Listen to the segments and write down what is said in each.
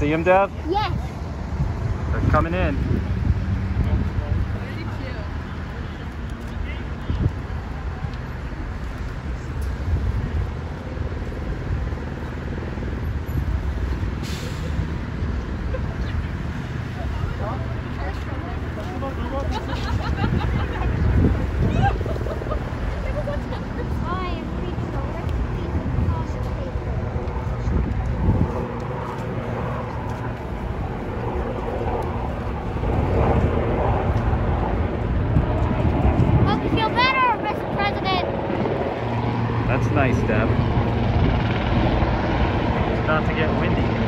see them, Dev? Yes. They're coming in. Nice, Deb. It's about to get windy.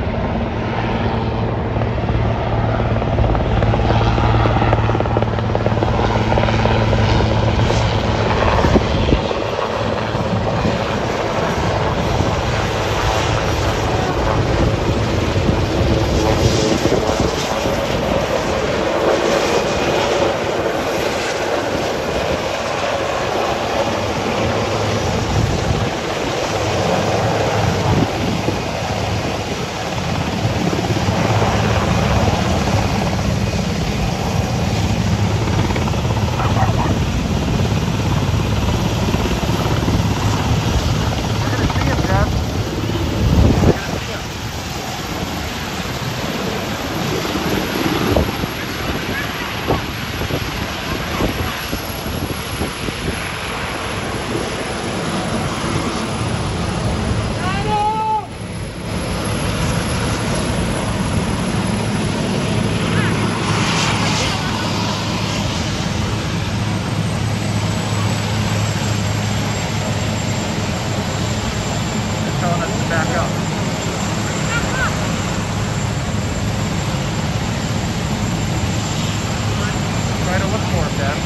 them.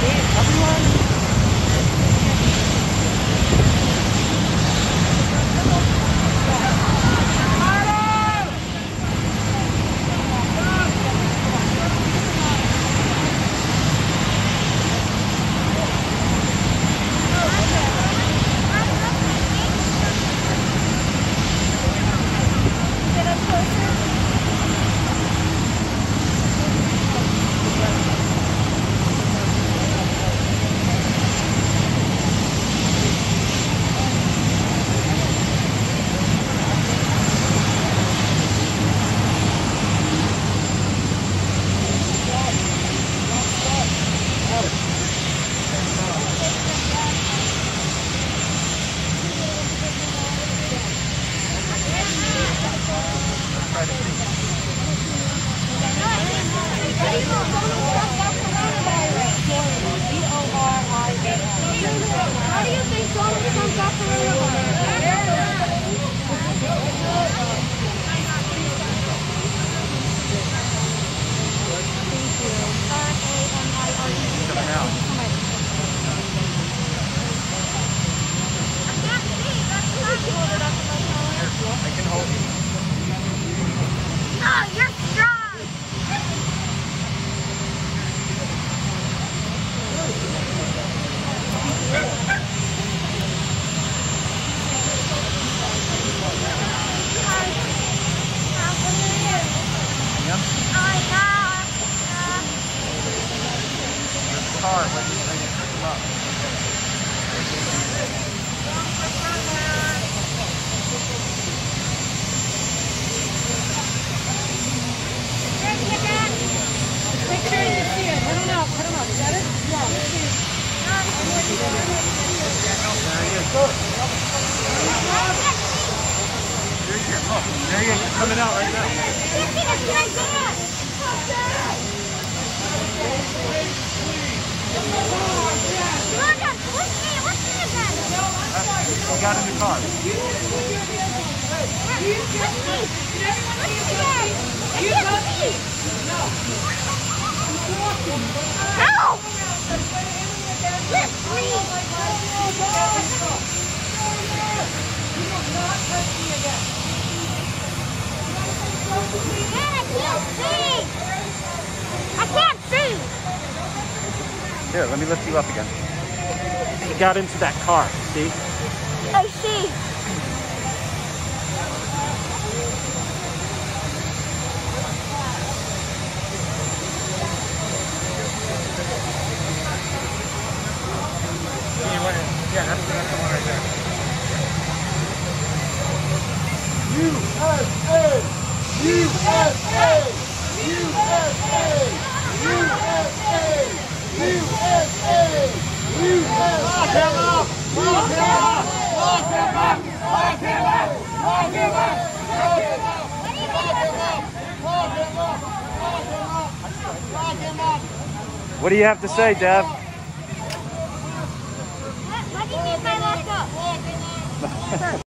Hey, everyone. How do you think Donald Trump got coronavirus? He's coming out. Here, I can hold you. Oh, you're strong. Yep. There's a car waiting ready to pick him up. There he is. Is. He's coming out right now. He got in the car. Help! Lift me! Here, let me lift you up again. He got into that car, see? I see. Yeah, that's, that's the one right there. Lock him up! Lock him up! Lock him up! Lock him up! Lock him up! Lock him up! Lock him up! What do you have to say, Dev? What, do you mean by up?